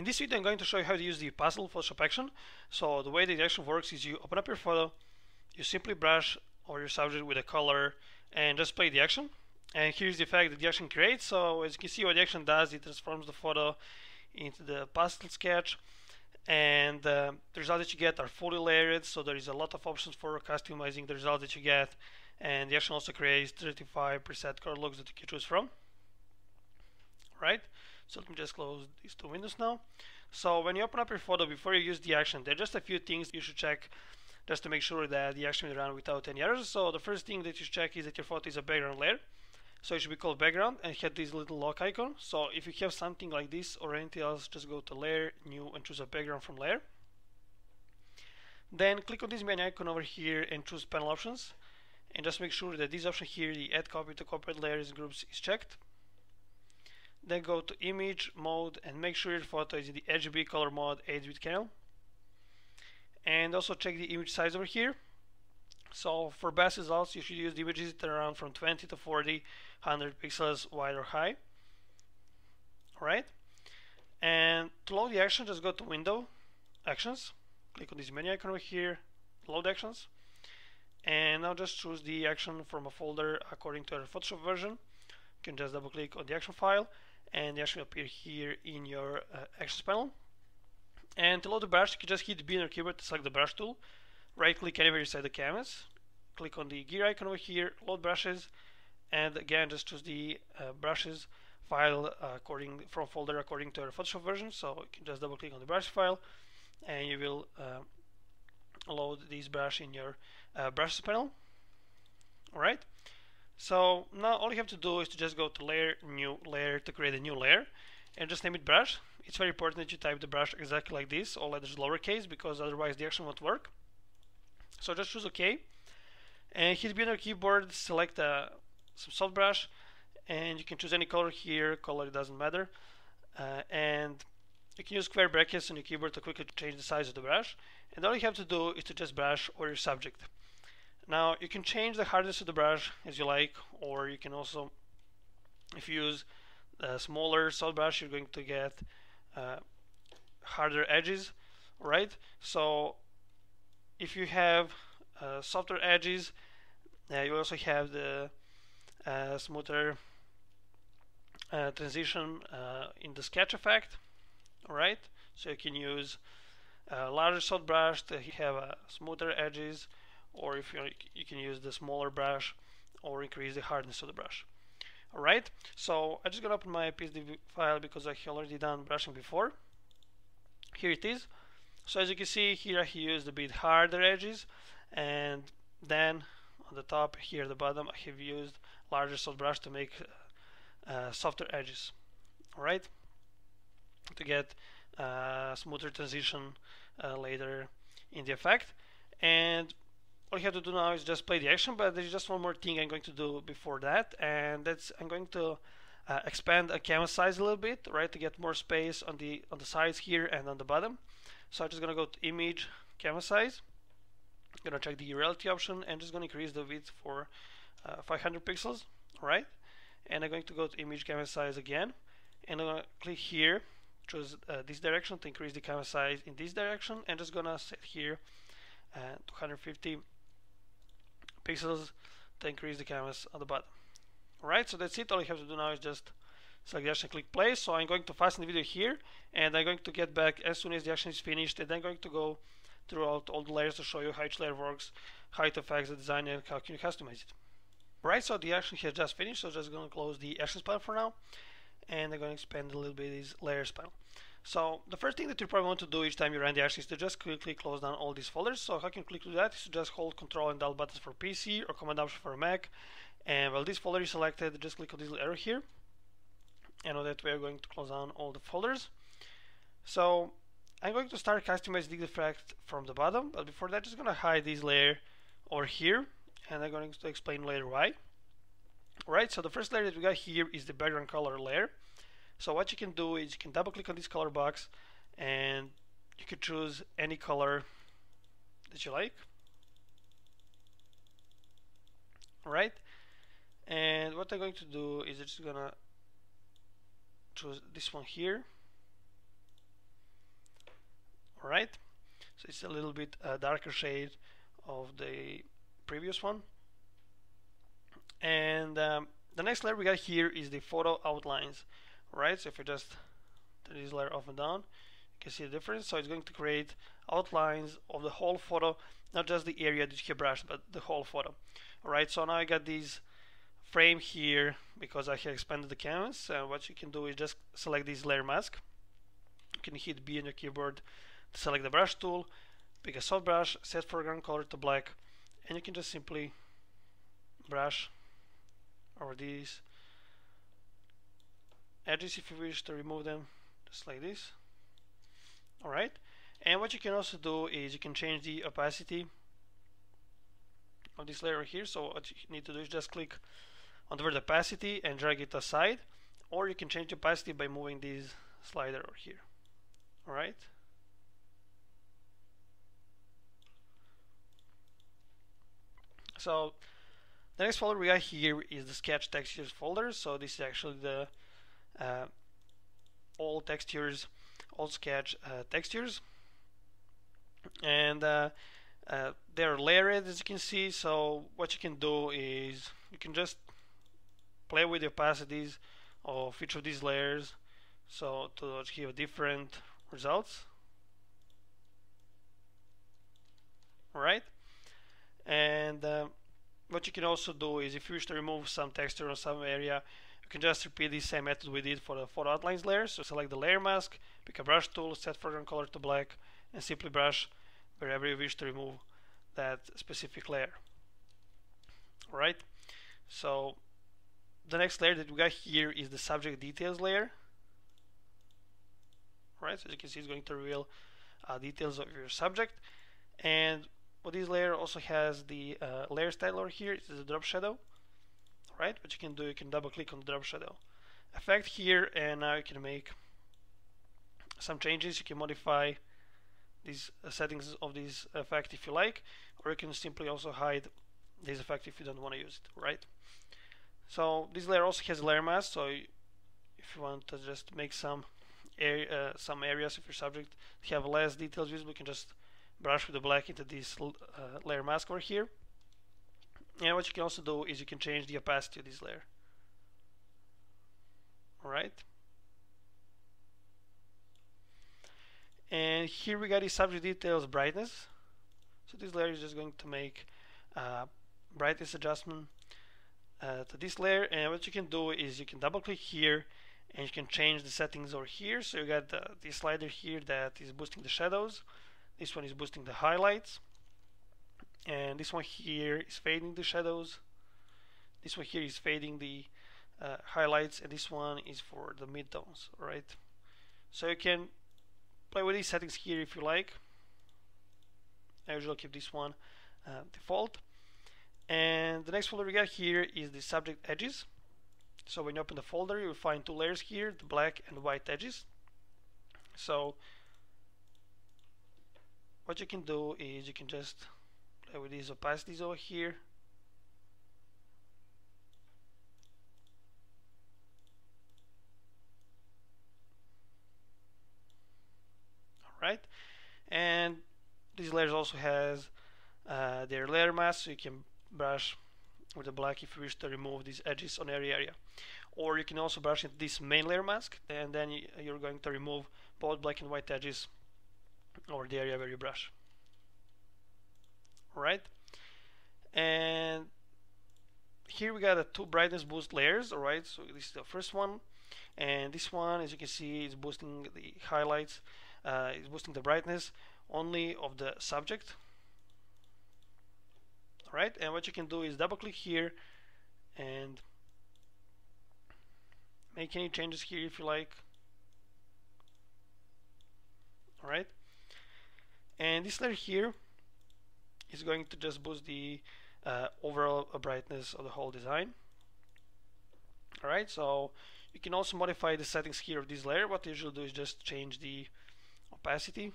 In this video I'm going to show you how to use the pastel Photoshop action. So the way the action works is you open up your photo, you simply brush over your subject with a color and just play the action. And here's the effect that the action creates. So as you can see what the action does, it transforms the photo into the pastel sketch and uh, the results that you get are fully layered so there is a lot of options for customizing the results that you get and the action also creates 35 preset color looks that you can choose from right so let me just close these two windows now. So when you open up your photo before you use the action there are just a few things you should check just to make sure that the action will run without any errors. So the first thing that you should check is that your photo is a background layer. So it should be called background and have this little lock icon. So if you have something like this or anything else just go to layer new and choose a background from layer. Then click on this menu icon over here and choose panel options. And just make sure that this option here the add copy to copied layers groups is checked then go to image mode and make sure your photo is in the RGB color mode 8 bit channel. And also check the image size over here. So for best results you should use the images that are around from 20 to 40 100 pixels wide or high. Alright? And to load the action just go to window actions. Click on this menu icon over here load actions. And now just choose the action from a folder according to your Photoshop version. You can just double click on the action file and they actually appear here in your uh, actions panel. And to load the brush you can just hit B on your keyboard to select the brush tool. Right click anywhere inside the canvas. Click on the gear icon over here load brushes and again just choose the uh, brushes file uh, according from folder according to your Photoshop version. So you can just double click on the brush file and you will uh, load this brush in your uh, brushes panel. Alright so now all you have to do is to just go to layer new layer to create a new layer and just name it brush. It's very important that you type the brush exactly like this all letters lowercase because otherwise the action won't work. So just choose OK. And hit B on your keyboard select uh, some soft brush and you can choose any color here color doesn't matter. Uh, and you can use square brackets on your keyboard to quickly change the size of the brush. And all you have to do is to just brush over your subject now you can change the hardness of the brush as you like or you can also if you use a smaller soft brush you're going to get uh, harder edges right? So if you have uh, softer edges uh, you also have the uh, smoother uh, transition uh, in the sketch effect right? So you can use a larger soft brush to have smoother edges or if you you can use the smaller brush or increase the hardness of the brush. Alright so I'm just gonna open my PSD file because I already done brushing before. Here it is. So as you can see here I used a bit harder edges and then on the top here at the bottom I have used larger soft brush to make uh, softer edges. Alright to get uh, smoother transition uh, later in the effect. And all you have to do now is just play the action but there's just one more thing I'm going to do before that and that's I'm going to uh, expand a canvas size a little bit right to get more space on the on the sides here and on the bottom. So I'm just gonna go to image canvas size. I'm gonna check the relative option and just gonna increase the width for uh, 500 pixels right and I'm going to go to image canvas size again and I'm gonna click here choose uh, this direction to increase the canvas size in this direction and just gonna set here uh, 250 pixels to increase the canvas on the bottom. Alright so that's it. All you have to do now is just select the action click play. So I'm going to fasten the video here and I'm going to get back as soon as the action is finished and I'm going to go throughout all the layers to show you how each layer works how it affects the design and how can you customize it. Right so the action has just finished so just going to close the actions panel for now and I'm going to expand a little bit this layers panel so the first thing that you probably want to do each time you run the action is to just quickly close down all these folders. So how can you quickly do that is to just hold control and Alt buttons for PC or command option for Mac. And while this folder is selected. Just click on this little arrow here. And on that way we're going to close down all the folders. So I'm going to start customizing the effect from the bottom. But before that I'm just going to hide this layer over here. And I'm going to explain later why. Alright, so the first layer that we got here is the background color layer so what you can do is you can double click on this color box and you can choose any color that you like. Alright? And what I'm going to do is just gonna choose this one here. Alright, so it's a little bit uh, darker shade of the previous one. And um, the next layer we got here is the photo outlines right? So if you just turn this layer off and down you can see the difference. So it's going to create outlines of the whole photo not just the area that you brushed but the whole photo. Alright so now I got these frame here because I have expanded the canvas. And what you can do is just select this layer mask. You can hit B on your keyboard to select the brush tool pick a soft brush set foreground color to black and you can just simply brush over these edges if you wish to remove them just like this. Alright and what you can also do is you can change the opacity of this layer here. So what you need to do is just click on the word opacity and drag it aside or you can change the opacity by moving this slider over here. Alright so the next folder we got here is the sketch textures folder. So this is actually the uh, all textures all sketch uh, textures. And uh, uh, they're layered as you can see. So what you can do is you can just play with the opacities of each of these layers so to give different results. Right? And uh, what you can also do is if you wish to remove some texture on some area can just repeat the same method we did for the photo outlines layer so select the layer mask pick a brush tool set foreground color to black and simply brush wherever you wish to remove that specific layer. Alright? So the next layer that we got here is the subject details layer. Right so as you can see it's going to reveal uh, details of your subject. And what this layer also has the uh, layer styler here. Is the drop shadow right? What you can do you can double click on the drop shadow effect here and now you can make some changes. You can modify these uh, settings of this effect if you like or you can simply also hide this effect if you don't want to use it right? So this layer also has layer mask so if you want to just make some area, uh, some areas of your subject have less details visible you can just brush with the black into this uh, layer mask over here and what you can also do is you can change the opacity of this layer. Alright. And here we got the subject details brightness. So this layer is just going to make uh, brightness adjustment uh, to this layer. And what you can do is you can double click here and you can change the settings over here. So you got the, the slider here that is boosting the shadows. This one is boosting the highlights and this one here is fading the shadows. This one here is fading the uh, highlights and this one is for the midtones right so you can play with these settings here if you like. I usually keep this one uh, default. And the next folder we got here is the subject edges. So when you open the folder you'll find two layers here the black and white edges. So what you can do is you can just play with these opacities over here. Alright and these layers also has uh, their layer mask so you can brush with the black if you wish to remove these edges on every area. Or you can also brush into this main layer mask and then you're going to remove both black and white edges over the area where you brush alright and here we got a two brightness boost layers alright so this is the first one. And this one as you can see is boosting the highlights uh, is boosting the brightness only of the subject. Alright and what you can do is double click here and make any changes here if you like. Alright and this layer here is going to just boost the uh, overall brightness of the whole design. Alright so you can also modify the settings here of this layer. What you usually do is just change the opacity.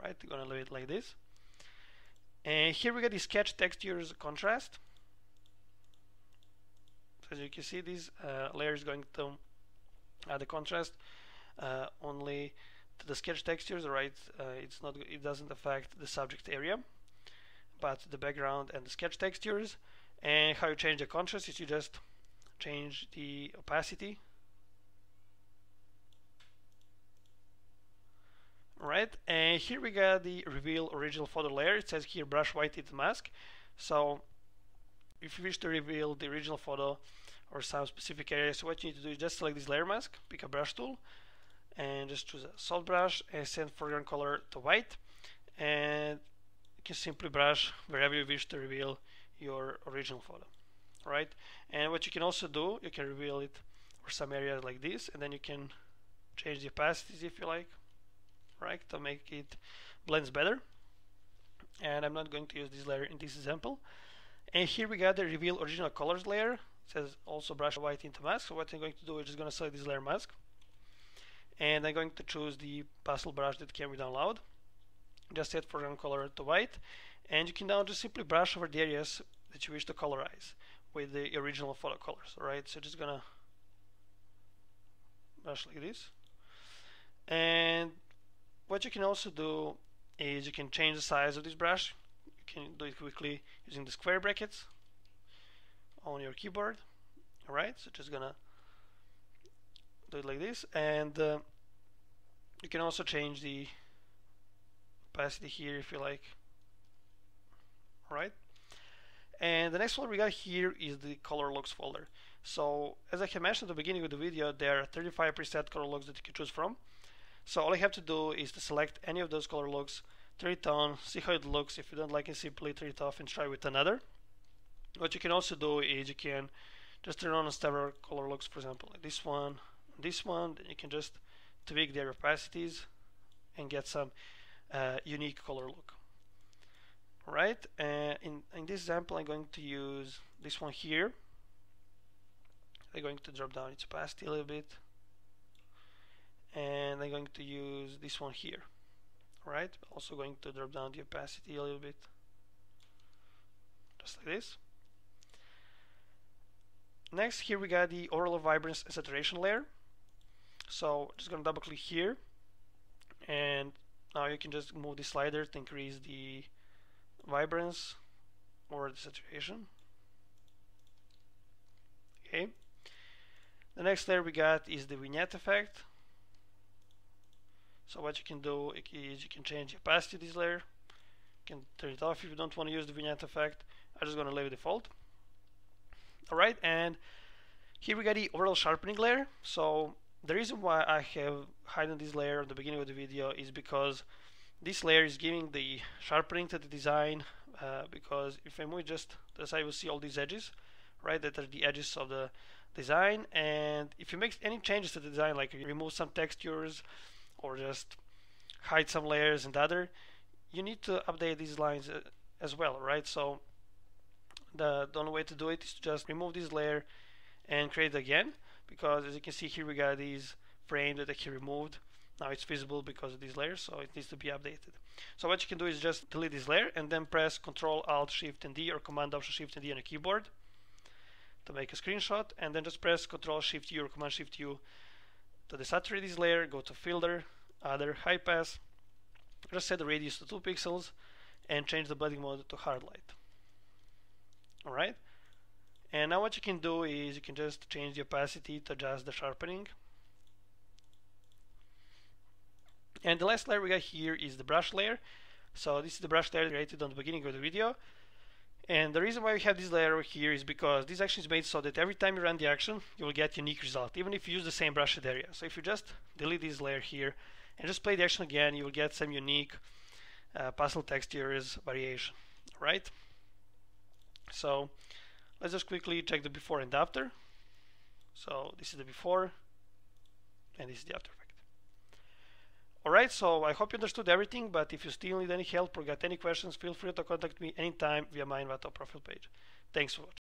Right gonna leave it like this. And here we got the sketch textures contrast. So as you can see this uh, layer is going to add the contrast uh, only the sketch textures right uh, it's not it doesn't affect the subject area but the background and the sketch textures. And how you change the contrast is you just change the opacity. Right and here we got the reveal original photo layer. It says here brush white it mask. So if you wish to reveal the original photo or some specific areas what you need to do is just select this layer mask pick a brush tool and just choose a soft brush and set foreground color to white. And you can simply brush wherever you wish to reveal your original photo right? And what you can also do you can reveal it for some areas like this and then you can change the opacities if you like right to make it blends better. And I'm not going to use this layer in this example. And here we got the reveal original colors layer. It says also brush white into mask. So what I'm going to do is just going to select this layer mask and I'm going to choose the pastel brush that can be download just set foreground color to white. And you can now just simply brush over the areas that you wish to colorize with the original photo colors alright so just gonna brush like this. And what you can also do is you can change the size of this brush. You can do it quickly using the square brackets on your keyboard alright so just gonna do it like this and uh, you can also change the opacity here if you like. Right and the next one we got here is the color looks folder. So as I have mentioned at the beginning of the video there are 35 preset color looks that you can choose from. So all I have to do is to select any of those color looks turn it on see how it looks. If you don't like it simply turn it off and try with another. What you can also do is you can just turn on a several color looks for example like this one this one you can just tweak their opacities and get some uh, unique color look. Right uh, in, in this example I'm going to use this one here. I'm going to drop down its opacity a little bit. And I'm going to use this one here. Right also going to drop down the opacity a little bit. Just like this. Next here we got the overall vibrance and saturation layer so just gonna double click here. And now you can just move the slider to increase the vibrance or the saturation. Okay. The next layer we got is the vignette effect. So what you can do is you can change the opacity of this layer. You can turn it off if you don't want to use the vignette effect. I'm just to leave it default. Alright and here we got the overall sharpening layer. So the reason why I have hidden this layer at the beginning of the video is because this layer is giving the sharpening to the design uh, because if I move just as I will see all these edges right that are the edges of the design and if you make any changes to the design like remove some textures or just hide some layers and other you need to update these lines uh, as well right? So the, the only way to do it is to just remove this layer and create again because as you can see here we got these frames that I removed. Now it's visible because of these layers so it needs to be updated. So what you can do is just delete this layer and then press Ctrl Alt Shift and D or Command Option Shift and D on your keyboard to make a screenshot and then just press Ctrl Shift U or Command Shift U to desaturate this layer go to filter other high pass just set the radius to 2 pixels and change the blending mode to hard light. Alright and now what you can do is you can just change the opacity to adjust the sharpening. And the last layer we got here is the brush layer. So this is the brush layer created on the beginning of the video. And the reason why we have this layer over here is because this action is made so that every time you run the action you will get unique result even if you use the same brushed area. So if you just delete this layer here and just play the action again you will get some unique uh, pastel textures variation right? So let's just quickly check the before and after. So this is the before and this is the after effect. Alright so I hope you understood everything but if you still need any help or got any questions feel free to contact me anytime via my Envato profile page. Thanks for watching